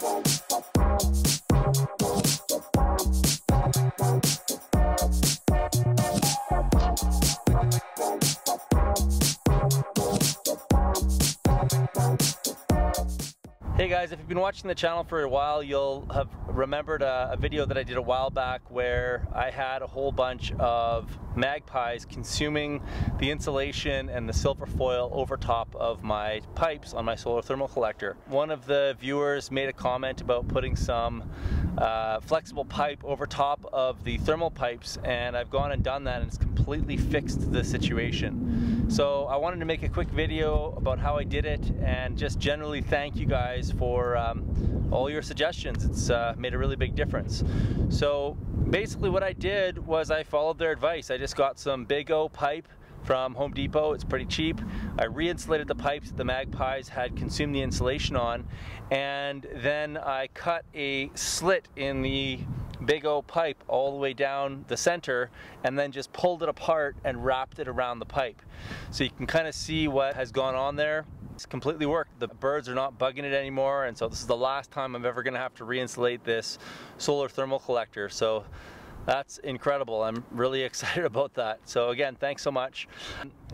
Boom. Hey guys, if you've been watching the channel for a while, you'll have remembered a, a, video that I did a while back where I had a whole bunch of magpies consuming the insulation and the silver foil over top of my pipes on my solar thermal collector. One of the viewers made a comment about putting some uh, flexible pipe over top of the thermal pipes and I've gone and done that and it's completely fixed the situation. So I wanted to make a quick video about how I did it and just generally thank you guys for um, all your suggestions. It's uh, made a really big difference. So basically what I did was I followed their advice. I just got some Big O pipe from Home Depot. It's pretty cheap. I re-insulated the pipes that the magpies had consumed the insulation on and then I cut a slit in the big O pipe all the way down the center and then just pulled it apart and wrapped it around the pipe. So you can kind of see what has gone on there. It's completely worked. The birds are not bugging it anymore and so this is the last time I'm ever gonna have to re-insulate this solar thermal collector. So that's incredible. I'm really excited about that. So again, thanks so much.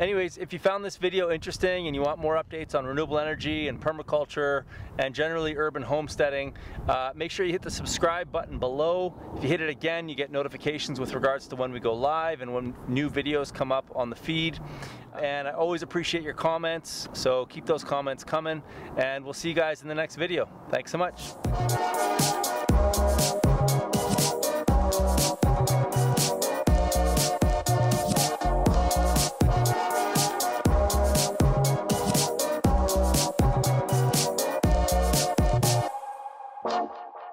Anyways, if you found this video interesting and you want more updates on renewable energy and permaculture and generally urban homesteading, uh, make sure you hit the subscribe button below. If you hit it again, you get notifications with regards to when we go live and when new videos come up on the feed. And I always appreciate your comments, so keep those comments coming and we'll see you guys in the next video. Thanks so much.